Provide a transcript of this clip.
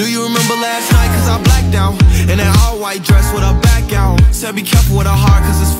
Do you remember last night? Cause I blacked out In that all white dress with a back out Said be careful with a heart cause it's